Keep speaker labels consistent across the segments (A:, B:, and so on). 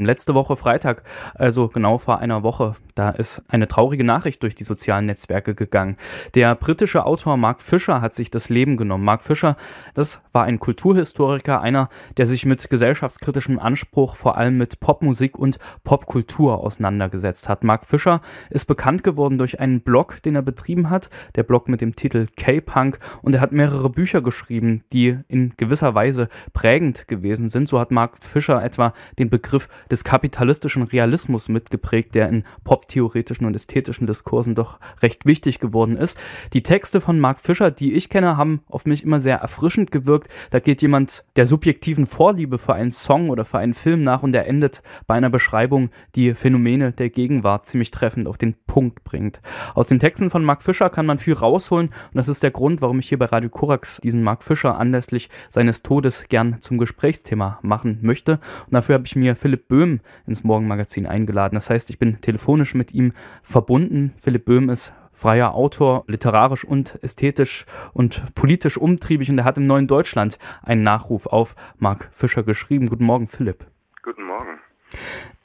A: Letzte Woche Freitag, also genau vor einer Woche, da ist eine traurige Nachricht durch die sozialen Netzwerke gegangen. Der britische Autor Mark Fisher hat sich das Leben genommen. Mark Fisher, das war ein Kulturhistoriker, einer, der sich mit gesellschaftskritischem Anspruch vor allem mit Popmusik und Popkultur auseinandergesetzt hat. Mark Fisher ist bekannt geworden durch einen Blog, den er betrieben hat, der Blog mit dem Titel K-Punk und er hat mehrere Bücher geschrieben, die in gewisser Weise prägend gewesen sind. So hat Mark Fisher etwa den Begriff des kapitalistischen Realismus mitgeprägt, der in poptheoretischen und ästhetischen Diskursen doch recht wichtig geworden ist. Die Texte von Mark Fischer, die ich kenne, haben auf mich immer sehr erfrischend gewirkt. Da geht jemand der subjektiven Vorliebe für einen Song oder für einen Film nach und er endet bei einer Beschreibung, die Phänomene der Gegenwart ziemlich treffend auf den Punkt bringt. Aus den Texten von Mark Fischer kann man viel rausholen und das ist der Grund, warum ich hier bei Radio Korax diesen Mark Fischer anlässlich seines Todes gern zum Gesprächsthema machen möchte. Und dafür habe ich mir Philipp Böhm Böhm ins Morgenmagazin eingeladen. Das heißt, ich bin telefonisch mit ihm verbunden. Philipp Böhm ist freier Autor, literarisch und ästhetisch und politisch umtriebig und er hat im Neuen Deutschland einen Nachruf auf Marc Fischer geschrieben. Guten Morgen, Philipp.
B: Guten Morgen.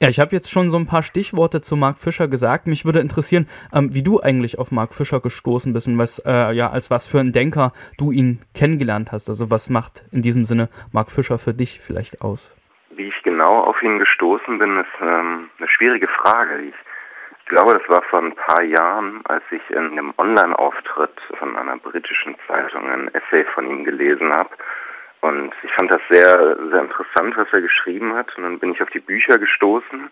A: Ja, ich habe jetzt schon so ein paar Stichworte zu Marc Fischer gesagt. Mich würde interessieren, ähm, wie du eigentlich auf Marc Fischer gestoßen bist und was, äh, ja, als was für ein Denker du ihn kennengelernt hast. Also was macht in diesem Sinne Marc Fischer für dich vielleicht aus?
B: Genau auf ihn gestoßen bin, ist ähm, eine schwierige Frage. Ich, ich glaube, das war vor ein paar Jahren, als ich in einem Online-Auftritt von einer britischen Zeitung ein Essay von ihm gelesen habe. Und ich fand das sehr, sehr interessant, was er geschrieben hat. Und dann bin ich auf die Bücher gestoßen.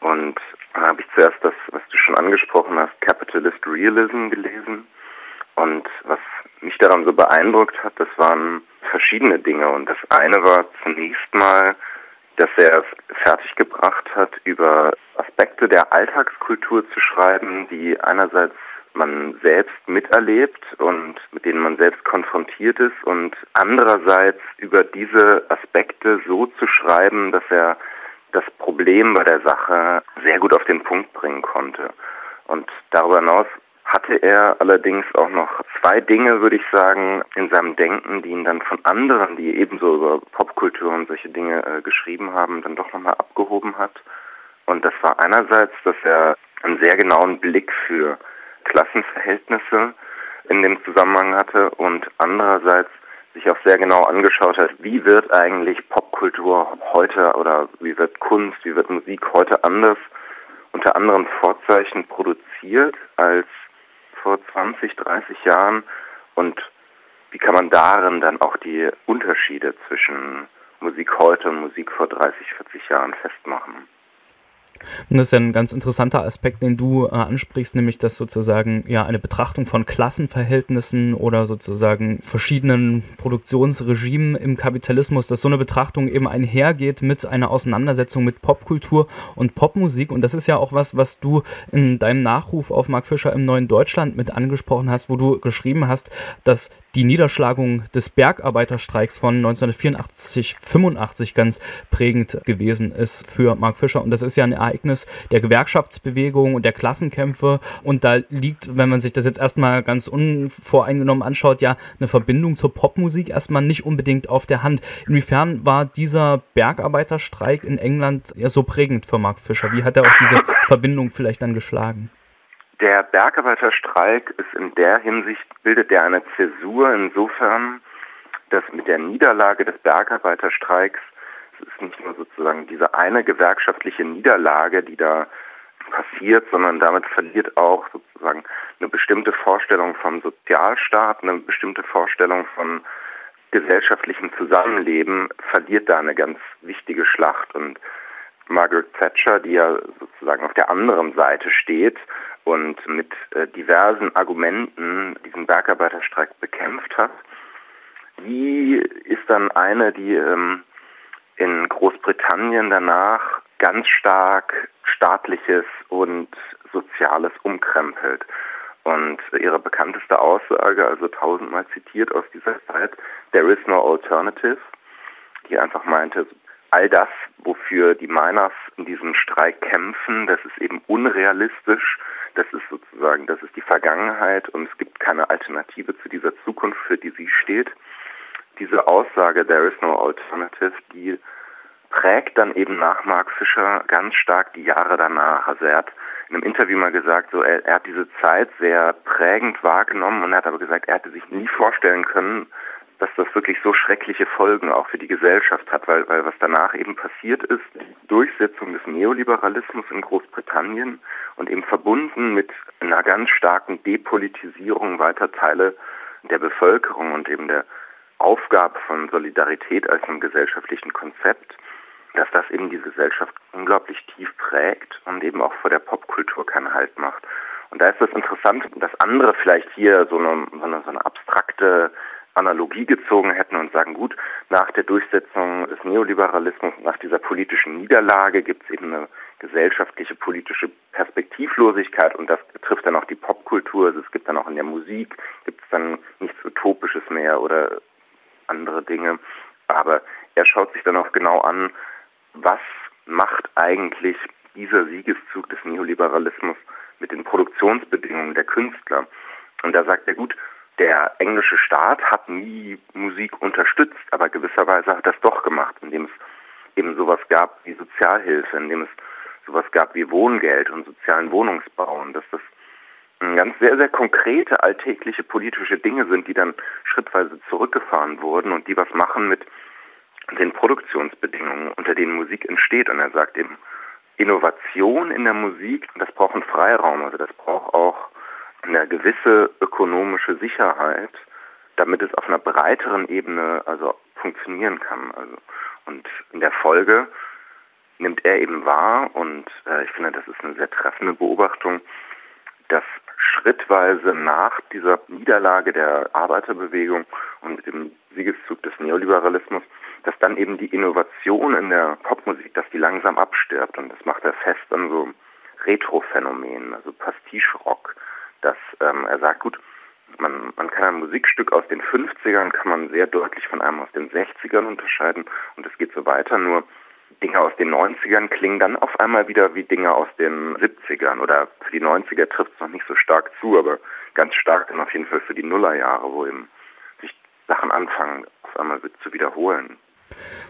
B: Und da habe ich zuerst das, was du schon angesprochen hast, Capitalist Realism gelesen. Und was mich daran so beeindruckt hat, das waren verschiedene Dinge. Und das eine war zunächst mal dass er es fertiggebracht hat, über Aspekte der Alltagskultur zu schreiben, die einerseits man selbst miterlebt und mit denen man selbst konfrontiert ist und andererseits über diese Aspekte so zu schreiben, dass er das Problem bei der Sache sehr gut auf den Punkt bringen konnte. Und darüber hinaus hatte er allerdings auch noch zwei Dinge, würde ich sagen, in seinem Denken, die ihn dann von anderen, die ebenso über Popkultur und solche Dinge äh, geschrieben haben, dann doch nochmal abgehoben hat. Und das war einerseits, dass er einen sehr genauen Blick für Klassenverhältnisse in dem Zusammenhang hatte und andererseits sich auch sehr genau angeschaut hat, wie wird eigentlich Popkultur heute oder wie wird Kunst, wie wird Musik heute anders unter anderen Vorzeichen produziert als vor 20, 30 Jahren und wie kann man darin dann auch die Unterschiede zwischen Musik heute und Musik vor 30, 40 Jahren festmachen?
A: Und das ist ja ein ganz interessanter Aspekt, den du äh, ansprichst, nämlich dass sozusagen ja eine Betrachtung von Klassenverhältnissen oder sozusagen verschiedenen Produktionsregimen im Kapitalismus, dass so eine Betrachtung eben einhergeht mit einer Auseinandersetzung mit Popkultur und Popmusik. Und das ist ja auch was, was du in deinem Nachruf auf Mark Fischer im Neuen Deutschland mit angesprochen hast, wo du geschrieben hast, dass die Niederschlagung des Bergarbeiterstreiks von 1984, 85 ganz prägend gewesen ist für Mark Fischer. Und das ist ja ein Ereignis der Gewerkschaftsbewegung und der Klassenkämpfe. Und da liegt, wenn man sich das jetzt erstmal ganz unvoreingenommen anschaut, ja eine Verbindung zur Popmusik erstmal nicht unbedingt auf der Hand. Inwiefern war dieser Bergarbeiterstreik in England ja so prägend für Mark Fischer? Wie hat er auch diese Verbindung vielleicht dann geschlagen?
B: Der Bergarbeiterstreik ist in der Hinsicht, bildet der eine Zäsur insofern, dass mit der Niederlage des Bergarbeiterstreiks, es ist nicht nur sozusagen diese eine gewerkschaftliche Niederlage, die da passiert, sondern damit verliert auch sozusagen eine bestimmte Vorstellung vom Sozialstaat, eine bestimmte Vorstellung von gesellschaftlichem Zusammenleben, verliert da eine ganz wichtige Schlacht. Und Margaret Thatcher, die ja sozusagen auf der anderen Seite steht und mit äh, diversen Argumenten diesen Bergarbeiterstreik bekämpft hat. Die ist dann eine, die ähm, in Großbritannien danach ganz stark staatliches und soziales umkrempelt. Und ihre bekannteste Aussage, also tausendmal zitiert aus dieser Zeit, there is no alternative, die einfach meinte, all das, wofür die Miners in diesem Streik kämpfen, das ist eben unrealistisch, das ist sozusagen, das ist die Vergangenheit und es gibt keine Alternative zu dieser Zukunft, für die sie steht. Diese Aussage, there is no alternative, die prägt dann eben nach Mark Fischer ganz stark die Jahre danach. Also er hat in einem Interview mal gesagt, so er, er hat diese Zeit sehr prägend wahrgenommen und er hat aber gesagt, er hätte sich nie vorstellen können, dass das wirklich so schreckliche Folgen auch für die Gesellschaft hat, weil, weil was danach eben passiert ist, die Durchsetzung des Neoliberalismus in Großbritannien und eben verbunden mit einer ganz starken Depolitisierung weiter Teile der Bevölkerung und eben der Aufgabe von Solidarität als einem gesellschaftlichen Konzept, dass das eben die Gesellschaft unglaublich tief prägt und eben auch vor der Popkultur keinen Halt macht. Und da ist das interessant, dass andere vielleicht hier so eine, so eine, so eine abstrakte Analogie gezogen hätten und sagen, gut, nach der Durchsetzung des Neoliberalismus, nach dieser politischen Niederlage gibt es eben eine gesellschaftliche politische Perspektivlosigkeit und das betrifft dann auch die Popkultur. Also es gibt dann auch in der Musik, gibt es dann nichts Utopisches mehr oder andere Dinge. Aber er schaut sich dann auch genau an, was macht eigentlich dieser Siegeszug des Neoliberalismus mit den Produktionsbedingungen der Künstler. Und da sagt er, gut, der englische Staat hat nie Musik unterstützt, aber gewisserweise hat das doch gemacht, indem es eben sowas gab wie Sozialhilfe, indem es sowas gab wie Wohngeld und sozialen Wohnungsbau und dass das ganz sehr, sehr konkrete alltägliche politische Dinge sind, die dann schrittweise zurückgefahren wurden und die was machen mit den Produktionsbedingungen, unter denen Musik entsteht. Und er sagt eben, Innovation in der Musik, das braucht einen Freiraum, also das braucht auch eine gewisse ökonomische Sicherheit, damit es auf einer breiteren Ebene also funktionieren kann. Also und in der Folge nimmt er eben wahr und äh, ich finde, das ist eine sehr treffende Beobachtung, dass schrittweise nach dieser Niederlage der Arbeiterbewegung und dem Siegeszug des Neoliberalismus, dass dann eben die Innovation in der Popmusik, dass die langsam abstirbt und das macht er fest an so Retro-Phänomenen, also Pastiche-Rock, dass ähm, er sagt, gut, man, man kann ein Musikstück aus den 50ern, kann man sehr deutlich von einem aus den 60ern unterscheiden und es geht so weiter, nur Dinge aus den 90ern klingen dann auf einmal wieder wie Dinge aus den 70ern oder für die 90er trifft es noch nicht so stark zu, aber ganz stark dann auf jeden Fall für die Nullerjahre, wo eben sich Sachen anfangen auf einmal zu wiederholen.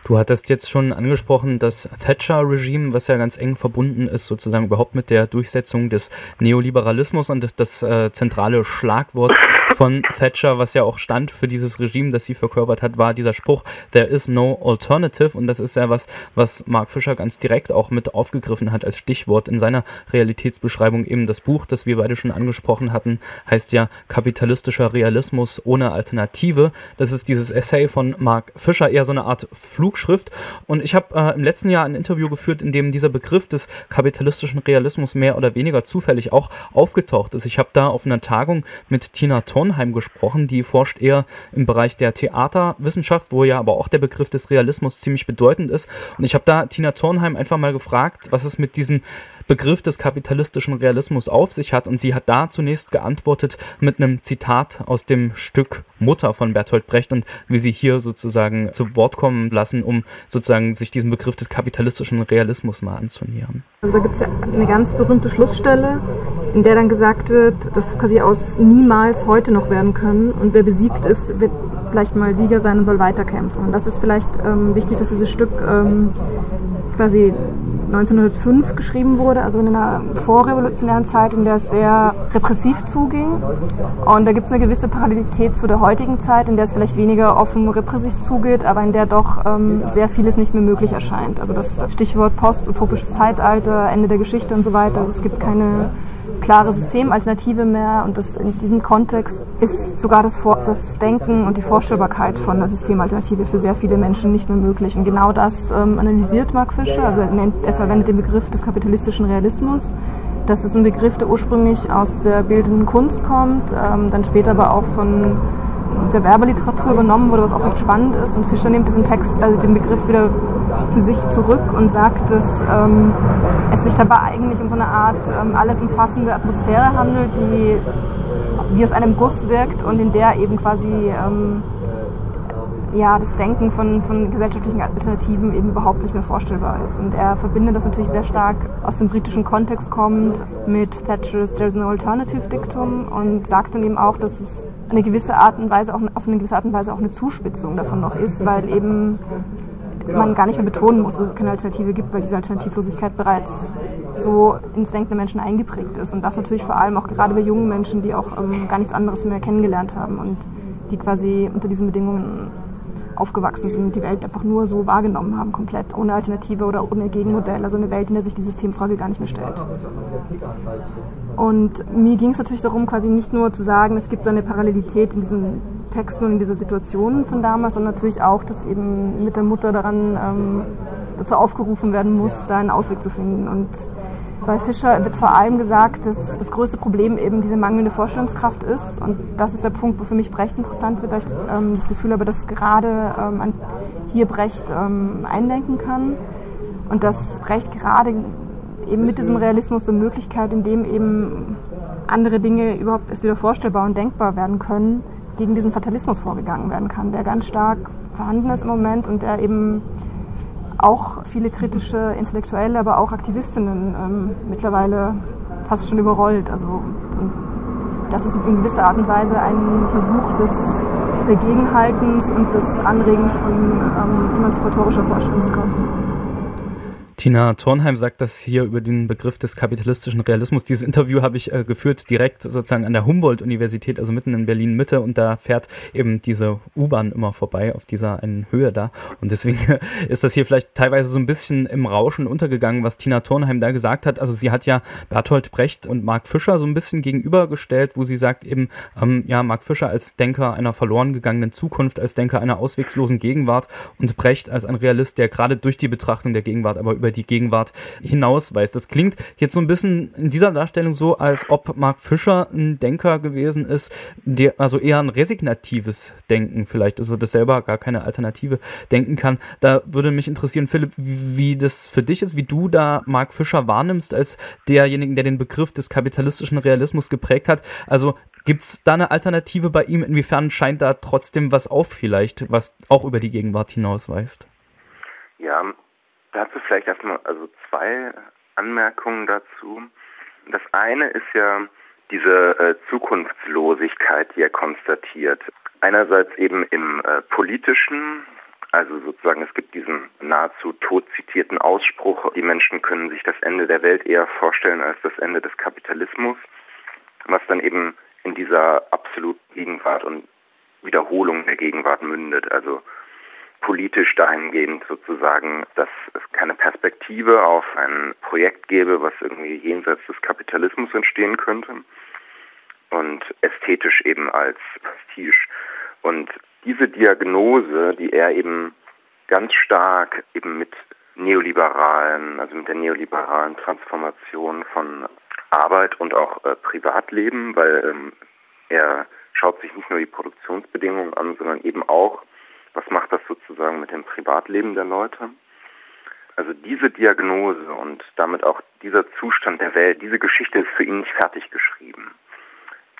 A: Du hattest jetzt schon angesprochen, das Thatcher-Regime, was ja ganz eng verbunden ist, sozusagen überhaupt mit der Durchsetzung des Neoliberalismus und das äh, zentrale Schlagwort von Thatcher, was ja auch stand für dieses Regime, das sie verkörpert hat, war dieser Spruch, there is no alternative. Und das ist ja was, was Mark Fischer ganz direkt auch mit aufgegriffen hat als Stichwort in seiner Realitätsbeschreibung. Eben das Buch, das wir beide schon angesprochen hatten, heißt ja Kapitalistischer Realismus ohne Alternative. Das ist dieses Essay von Mark Fischer, eher so eine Art Flugschrift. Und ich habe äh, im letzten Jahr ein Interview geführt, in dem dieser Begriff des kapitalistischen Realismus mehr oder weniger zufällig auch aufgetaucht ist. Ich habe da auf einer Tagung mit Tina Tonheim gesprochen, die forscht eher im Bereich der Theaterwissenschaft, wo ja aber auch der Begriff des Realismus ziemlich bedeutend ist. Und ich habe da Tina Tonheim einfach mal gefragt, was es mit diesem Begriff des kapitalistischen Realismus auf sich hat. Und sie hat da zunächst geantwortet mit einem Zitat aus dem Stück Mutter von Bertolt Brecht und will sie hier sozusagen zu Wort kommen lassen, um sozusagen sich diesem Begriff des kapitalistischen Realismus mal anzunähern.
C: Also da gibt es ja eine ganz berühmte Schlussstelle, in der dann gesagt wird, dass quasi aus niemals heute noch werden können und wer besiegt ist, wird vielleicht mal Sieger sein und soll weiterkämpfen. Und das ist vielleicht ähm, wichtig, dass dieses Stück ähm, quasi 1905 geschrieben wurde, also in einer vorrevolutionären Zeit, in der es sehr repressiv zuging. Und da gibt es eine gewisse Parallelität zu der heutigen Zeit, in der es vielleicht weniger offen repressiv zugeht, aber in der doch ähm, sehr vieles nicht mehr möglich erscheint. Also das Stichwort postutopisches Zeitalter, Ende der Geschichte und so weiter. Also es gibt keine klare Systemalternative mehr und das in diesem Kontext ist sogar das, das Denken und die Vorstellbarkeit von einer Systemalternative für sehr viele Menschen nicht mehr möglich. Und genau das ähm, analysiert Mark Fischer, also er, nennt, er verwendet den Begriff des kapitalistischen Realismus. Das ist ein Begriff, der ursprünglich aus der bildenden Kunst kommt, ähm, dann später aber auch von der Werbeliteratur übernommen wurde, was auch recht spannend ist. Und Fischer nimmt diesen Text, also den Begriff wieder für sich zurück und sagt, dass ähm, es sich dabei eigentlich um so eine Art ähm, alles umfassende Atmosphäre handelt, die wie aus einem Guss wirkt und in der eben quasi ähm, ja, das Denken von, von gesellschaftlichen Alternativen eben überhaupt nicht mehr vorstellbar ist. Und er verbindet das natürlich sehr stark aus dem britischen Kontext kommt mit Thatcher's There's no Alternative Diktum und sagt dann eben auch, dass es eine gewisse Art und Weise auch auf eine gewisse Art und Weise auch eine Zuspitzung davon noch ist, weil eben man gar nicht mehr betonen muss, dass es keine Alternative gibt, weil diese Alternativlosigkeit bereits so ins Denken der Menschen eingeprägt ist. Und das natürlich vor allem auch gerade bei jungen Menschen, die auch ähm, gar nichts anderes mehr kennengelernt haben und die quasi unter diesen Bedingungen aufgewachsen sind und die Welt einfach nur so wahrgenommen haben, komplett ohne Alternative oder ohne Gegenmodell. Also eine Welt, in der sich die Systemfrage gar nicht mehr stellt. Und mir ging es natürlich darum, quasi nicht nur zu sagen, es gibt eine Parallelität in diesen Texten und in dieser Situation von damals, sondern natürlich auch, dass eben mit der Mutter daran ähm, dazu aufgerufen werden muss, da einen Ausweg zu finden. Und bei Fischer wird vor allem gesagt, dass das größte Problem eben diese mangelnde Vorstellungskraft ist. Und das ist der Punkt, wo für mich Brecht interessant wird, da ich ähm, das Gefühl habe, dass gerade ähm, an hier Brecht ähm, eindenken kann. Und dass Brecht gerade eben mit diesem Realismus der Möglichkeit, in dem eben andere Dinge überhaupt erst wieder vorstellbar und denkbar werden können, gegen diesen Fatalismus vorgegangen werden kann, der ganz stark vorhanden ist im Moment und der eben auch viele kritische Intellektuelle, aber auch Aktivistinnen ähm, mittlerweile fast schon überrollt. Also das ist in gewisser Art und Weise ein Versuch des Dagegenhaltens und des Anregens von ähm, emanzipatorischer Vorstellungskraft.
A: Tina Thornheim sagt das hier über den Begriff des kapitalistischen Realismus. Dieses Interview habe ich äh, geführt direkt sozusagen an der Humboldt-Universität, also mitten in Berlin-Mitte und da fährt eben diese U-Bahn immer vorbei auf dieser einen Höhe da und deswegen ist das hier vielleicht teilweise so ein bisschen im Rauschen untergegangen, was Tina Thornheim da gesagt hat. Also sie hat ja Bertolt Brecht und Mark Fischer so ein bisschen gegenübergestellt, wo sie sagt eben, ähm, ja, Mark Fischer als Denker einer verloren gegangenen Zukunft, als Denker einer auswegslosen Gegenwart und Brecht als ein Realist, der gerade durch die Betrachtung der Gegenwart aber über über die Gegenwart hinausweist. Das klingt jetzt so ein bisschen in dieser Darstellung so, als ob Mark Fischer ein Denker gewesen ist, der also eher ein resignatives Denken vielleicht, also das selber gar keine Alternative denken kann. Da würde mich interessieren, Philipp, wie das für dich ist, wie du da Mark Fischer wahrnimmst als derjenigen, der den Begriff des kapitalistischen Realismus geprägt hat. Also Gibt es da eine Alternative bei ihm? Inwiefern scheint da trotzdem was auf vielleicht, was auch über die Gegenwart hinausweist?
B: Ja, Dazu vielleicht erstmal also zwei Anmerkungen dazu. Das eine ist ja diese äh, Zukunftslosigkeit, die er konstatiert. Einerseits eben im äh, politischen, also sozusagen es gibt diesen nahezu tot zitierten Ausspruch, die Menschen können sich das Ende der Welt eher vorstellen als das Ende des Kapitalismus, was dann eben in dieser absoluten Gegenwart und Wiederholung der Gegenwart mündet. Also politisch dahingehend sozusagen, dass es keine Perspektive auf ein Projekt gäbe, was irgendwie jenseits des Kapitalismus entstehen könnte und ästhetisch eben als Prestige. Und diese Diagnose, die er eben ganz stark eben mit neoliberalen, also mit der neoliberalen Transformation von Arbeit und auch äh, Privatleben, weil ähm, er schaut sich nicht nur die Produktionsbedingungen an, sondern eben auch was macht das sozusagen mit dem Privatleben der Leute? Also diese Diagnose und damit auch dieser Zustand der Welt, diese Geschichte ist für ihn nicht fertig geschrieben.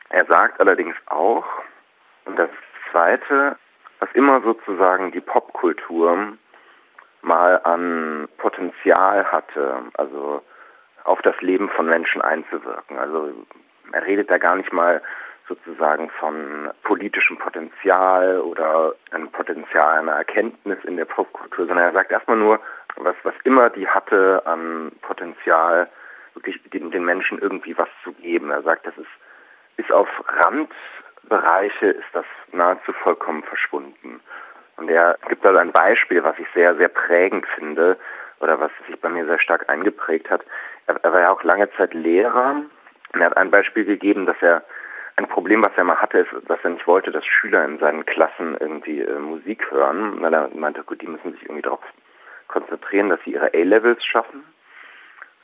B: Er sagt allerdings auch, und das Zweite, was immer sozusagen die Popkultur mal an Potenzial hatte, also auf das Leben von Menschen einzuwirken. Also er redet da gar nicht mal sozusagen von politischem Potenzial oder einem Potenzial einer Erkenntnis in der Popkultur, sondern er sagt erstmal nur, was, was immer die hatte an Potenzial, wirklich den, den Menschen irgendwie was zu geben. Er sagt, das ist, ist auf Randbereiche ist das nahezu vollkommen verschwunden. Und er gibt also ein Beispiel, was ich sehr, sehr prägend finde oder was sich bei mir sehr stark eingeprägt hat. Er, er war ja auch lange Zeit Lehrer und er hat ein Beispiel gegeben, dass er ein Problem, was er mal hatte, ist, dass er nicht wollte, dass Schüler in seinen Klassen irgendwie äh, Musik hören, weil er meinte, gut, die müssen sich irgendwie darauf konzentrieren, dass sie ihre A-Levels schaffen.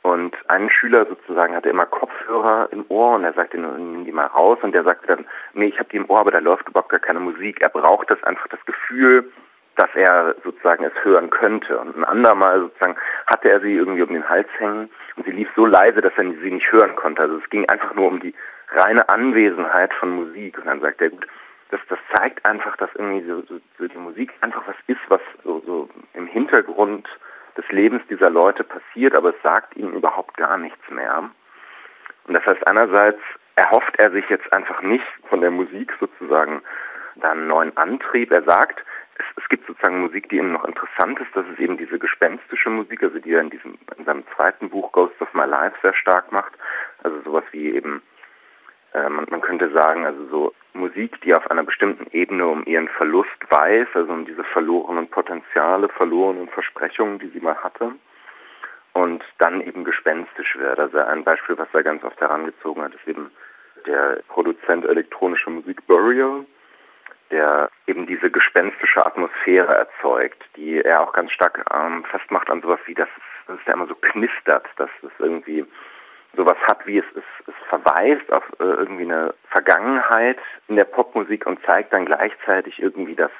B: Und ein Schüler sozusagen hatte immer Kopfhörer im Ohr und er sagte, nimm die mal raus. Und der sagte dann, nee, ich habe die im Ohr, aber da läuft überhaupt gar keine Musik. Er braucht das einfach das Gefühl, dass er sozusagen es hören könnte. Und ein andermal sozusagen hatte er sie irgendwie um den Hals hängen und sie lief so leise, dass er sie nicht hören konnte. Also es ging einfach nur um die reine Anwesenheit von Musik. Und dann sagt er, gut, das, das zeigt einfach, dass irgendwie so, so, so die Musik einfach was ist, was so, so im Hintergrund des Lebens dieser Leute passiert, aber es sagt ihnen überhaupt gar nichts mehr. Und das heißt, einerseits erhofft er sich jetzt einfach nicht von der Musik sozusagen da einen neuen Antrieb. Er sagt, es, es, gibt sozusagen Musik, die eben noch interessant ist. Das ist eben diese gespenstische Musik, also die er in diesem in seinem zweiten Buch Ghost of My Life sehr stark macht. Also sowas wie eben äh, man, man könnte sagen, also so Musik, die auf einer bestimmten Ebene um ihren Verlust weiß, also um diese verlorenen Potenziale, verlorenen Versprechungen, die sie mal hatte, und dann eben gespenstisch wird. Also ein Beispiel, was er ganz oft herangezogen hat, ist eben der Produzent elektronischer Musik Burial, der eben diese gespenstische Atmosphäre erzeugt, die er auch ganz stark ähm, festmacht an sowas wie, dass dass es da immer so knistert, dass es irgendwie sowas hat, wie es, es, es verweist auf äh, irgendwie eine Vergangenheit in der Popmusik und zeigt dann gleichzeitig irgendwie, dass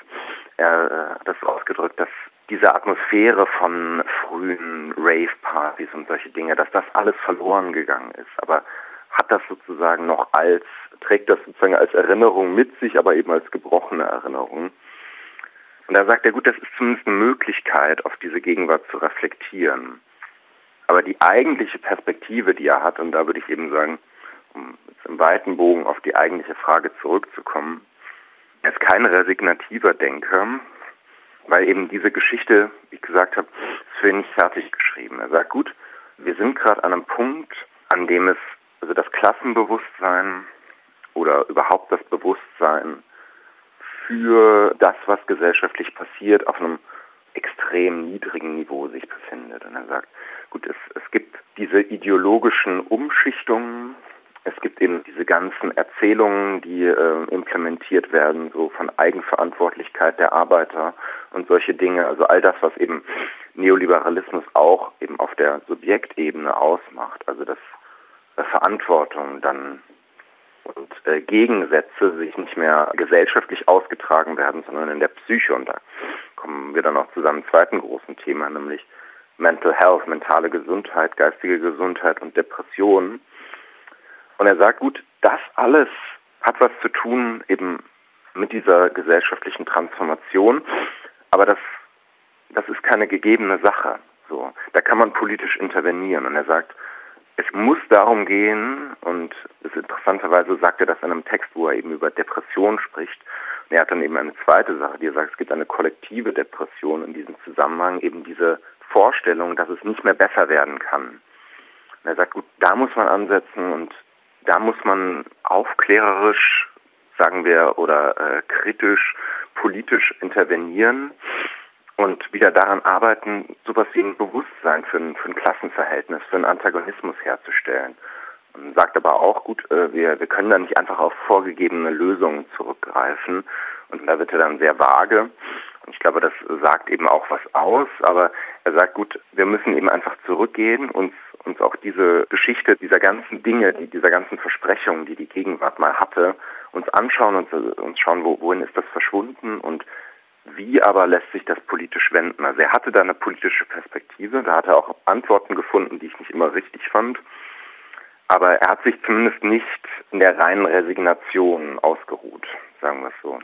B: er äh, das ausgedrückt, dass diese Atmosphäre von frühen Rave-Partys und solche Dinge, dass das alles verloren gegangen ist. Aber hat das sozusagen noch als, trägt das sozusagen als Erinnerung mit sich, aber eben als gebrochene Erinnerung. Und da sagt er, gut, das ist zumindest eine Möglichkeit, auf diese Gegenwart zu reflektieren. Aber die eigentliche Perspektive, die er hat, und da würde ich eben sagen, um jetzt im weiten Bogen auf die eigentliche Frage zurückzukommen, er ist kein resignativer Denker, weil eben diese Geschichte, wie ich gesagt habe, ist für ihn nicht fertig geschrieben. Er sagt, gut, wir sind gerade an einem Punkt, an dem es also das Klassenbewusstsein oder überhaupt das Bewusstsein für das, was gesellschaftlich passiert, auf einem extrem niedrigen Niveau sich befindet. Und er sagt, gut, es, es gibt diese ideologischen Umschichtungen, es gibt eben diese ganzen Erzählungen, die äh, implementiert werden, so von Eigenverantwortlichkeit der Arbeiter und solche Dinge. Also all das, was eben Neoliberalismus auch eben auf der Subjektebene ausmacht. Also dass äh, Verantwortung dann und äh, Gegensätze sich nicht mehr gesellschaftlich ausgetragen werden, sondern in der Psyche. Und da kommen wir dann auch zu seinem zweiten großen Thema, nämlich Mental Health, mentale Gesundheit, geistige Gesundheit und Depressionen. Und er sagt, gut, das alles hat was zu tun eben mit dieser gesellschaftlichen Transformation, aber das, das ist keine gegebene Sache. So, da kann man politisch intervenieren. Und er sagt, es muss darum gehen, und ist interessanterweise sagt er das in einem Text, wo er eben über Depression spricht. Und er hat dann eben eine zweite Sache, die er sagt, es gibt eine kollektive Depression in diesem Zusammenhang, eben diese Vorstellung, dass es nicht mehr besser werden kann. Und er sagt, gut, da muss man ansetzen und da muss man aufklärerisch, sagen wir, oder äh, kritisch, politisch intervenieren und wieder daran arbeiten, sowas wie ein Bewusstsein für ein, für ein Klassenverhältnis, für einen Antagonismus herzustellen. Und sagt aber auch, gut, äh, wir, wir können da nicht einfach auf vorgegebene Lösungen zurückgreifen. Und da wird er dann sehr vage. Und ich glaube, das sagt eben auch was aus, aber er sagt, gut, wir müssen eben einfach zurückgehen, uns, uns auch diese Geschichte dieser ganzen Dinge, die, dieser ganzen Versprechungen, die die Gegenwart mal hatte, uns anschauen und uns schauen, wo, wohin ist das verschwunden und wie aber lässt sich das politisch wenden? Also er hatte da eine politische Perspektive, da hat er auch Antworten gefunden, die ich nicht immer richtig fand. Aber er hat sich zumindest nicht in der reinen Resignation ausgeruht, sagen wir es so.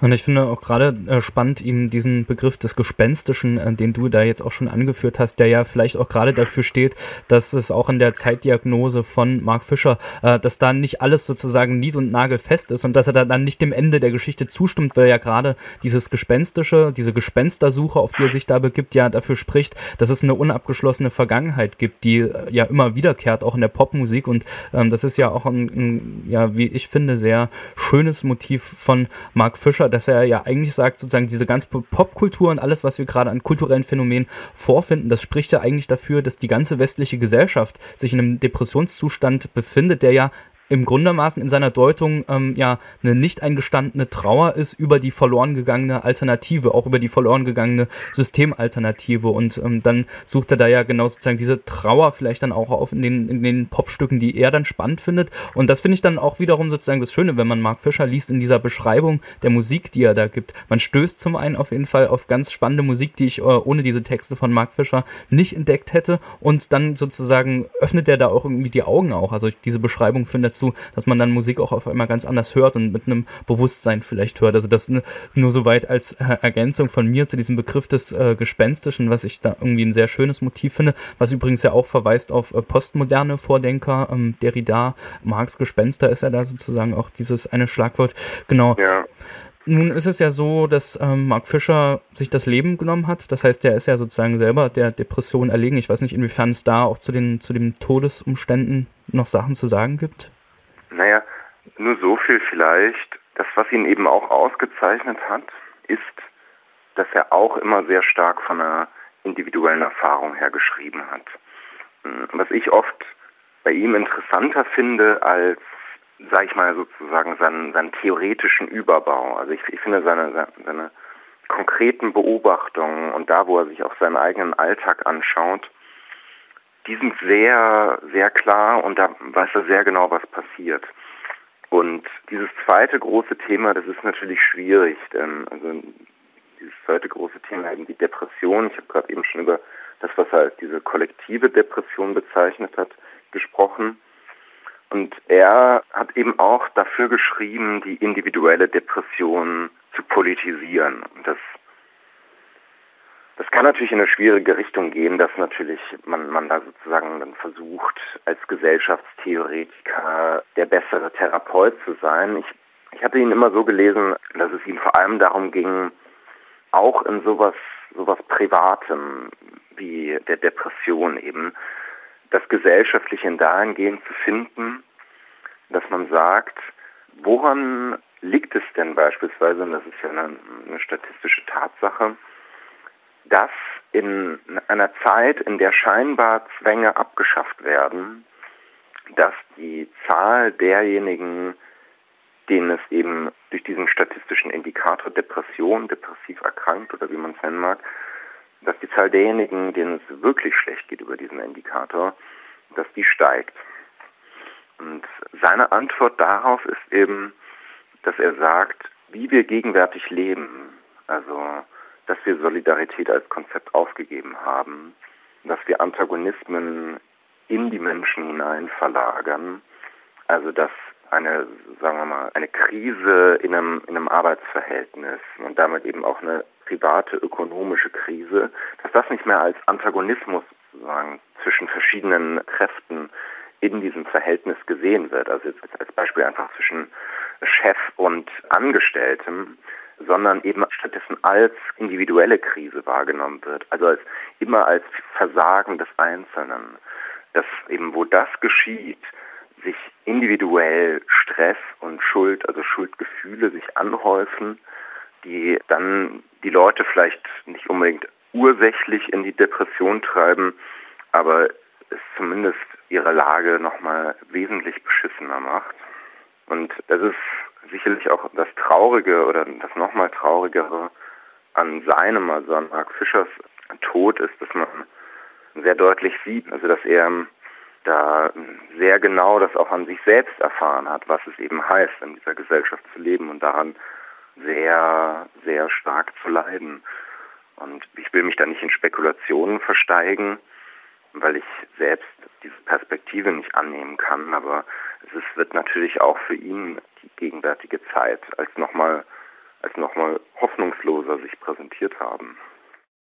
A: Und ich finde auch gerade äh, spannend, ihm diesen Begriff des Gespenstischen, äh, den du da jetzt auch schon angeführt hast, der ja vielleicht auch gerade dafür steht, dass es auch in der Zeitdiagnose von Mark Fischer, äh, dass da nicht alles sozusagen nied- und nagelfest ist und dass er da dann nicht dem Ende der Geschichte zustimmt, weil ja gerade dieses Gespenstische, diese Gespenstersuche, auf die er sich da begibt, ja dafür spricht, dass es eine unabgeschlossene Vergangenheit gibt, die äh, ja immer wiederkehrt, auch in der Popmusik. Und ähm, das ist ja auch ein, ein, ja, wie ich finde, sehr schönes Motiv von Mark Fischer, dass er ja eigentlich sagt, sozusagen diese ganze Popkultur und alles, was wir gerade an kulturellen Phänomenen vorfinden, das spricht ja eigentlich dafür, dass die ganze westliche Gesellschaft sich in einem Depressionszustand befindet, der ja im Grundermaßen in seiner Deutung ähm, ja eine nicht eingestandene Trauer ist über die verloren gegangene Alternative, auch über die verloren gegangene Systemalternative. Und ähm, dann sucht er da ja genau sozusagen diese Trauer vielleicht dann auch auf in den, in den Popstücken, die er dann spannend findet. Und das finde ich dann auch wiederum sozusagen das Schöne, wenn man Mark Fischer liest in dieser Beschreibung der Musik, die er da gibt. Man stößt zum einen auf jeden Fall auf ganz spannende Musik, die ich äh, ohne diese Texte von Mark Fischer nicht entdeckt hätte. Und dann sozusagen öffnet er da auch irgendwie die Augen auch. Also diese Beschreibung findet dazu, dass man dann Musik auch auf einmal ganz anders hört und mit einem Bewusstsein vielleicht hört. Also das nur soweit als äh, Ergänzung von mir zu diesem Begriff des äh, Gespenstischen, was ich da irgendwie ein sehr schönes Motiv finde, was übrigens ja auch verweist auf äh, postmoderne Vordenker, ähm, Derrida, Marx Gespenster ist ja da sozusagen auch dieses eine Schlagwort. Genau. Ja. Nun ist es ja so, dass ähm, Mark Fischer sich das Leben genommen hat. Das heißt, er ist ja sozusagen selber der Depression erlegen. Ich weiß nicht, inwiefern es da auch zu den, zu den Todesumständen noch Sachen zu sagen gibt.
B: Naja, nur so viel vielleicht. Das, was ihn eben auch ausgezeichnet hat, ist, dass er auch immer sehr stark von einer individuellen Erfahrung her geschrieben hat. Hm, was ich oft bei ihm interessanter finde als sag ich mal, sozusagen seinen, seinen theoretischen Überbau. Also ich, ich finde seine, seine konkreten Beobachtungen und da, wo er sich auch seinen eigenen Alltag anschaut, die sind sehr, sehr klar und da weiß er sehr genau, was passiert. Und dieses zweite große Thema, das ist natürlich schwierig, denn also dieses zweite große Thema eben die Depression. Ich habe gerade eben schon über das, was er als diese kollektive Depression bezeichnet hat, gesprochen. Und er hat eben auch dafür geschrieben, die individuelle Depression zu politisieren. Und das, das kann natürlich in eine schwierige Richtung gehen, dass natürlich man, man da sozusagen dann versucht, als Gesellschaftstheoretiker der bessere Therapeut zu sein. Ich, ich hatte ihn immer so gelesen, dass es ihm vor allem darum ging, auch in sowas, sowas Privatem wie der Depression eben, das Gesellschaftliche in dahingehend zu finden, dass man sagt, woran liegt es denn beispielsweise, und das ist ja eine, eine statistische Tatsache, dass in einer Zeit, in der scheinbar Zwänge abgeschafft werden, dass die Zahl derjenigen, denen es eben durch diesen statistischen Indikator Depression, depressiv erkrankt oder wie man es nennen mag, dass die Zahl derjenigen, denen es wirklich schlecht geht über diesen Indikator, dass die steigt. Und seine Antwort darauf ist eben, dass er sagt, wie wir gegenwärtig leben, also dass wir Solidarität als Konzept aufgegeben haben, dass wir Antagonismen in die Menschen hinein verlagern, also dass eine, sagen wir mal, eine Krise in einem, in einem Arbeitsverhältnis und damit eben auch eine private ökonomische Krise, dass das nicht mehr als Antagonismus sozusagen zwischen verschiedenen Kräften in diesem Verhältnis gesehen wird. Also jetzt als Beispiel einfach zwischen Chef und Angestelltem, sondern eben stattdessen als individuelle Krise wahrgenommen wird. Also als immer als Versagen des Einzelnen. Dass eben wo das geschieht, sich individuell Stress und Schuld, also Schuldgefühle sich anhäufen, die dann die Leute vielleicht nicht unbedingt ursächlich in die Depression treiben, aber es zumindest ihre Lage nochmal wesentlich beschissener macht. Und das ist sicherlich auch das Traurige oder das nochmal Traurigere an seinem, also an Mark Fischers Tod ist, dass man sehr deutlich sieht, also dass er da sehr genau das auch an sich selbst erfahren hat, was es eben heißt, in dieser Gesellschaft zu leben und daran sehr, sehr stark zu leiden. Und ich will mich da nicht in Spekulationen versteigen, weil ich selbst diese Perspektive nicht annehmen kann. Aber es wird natürlich auch für ihn die gegenwärtige Zeit als nochmal als nochmal hoffnungsloser sich präsentiert haben.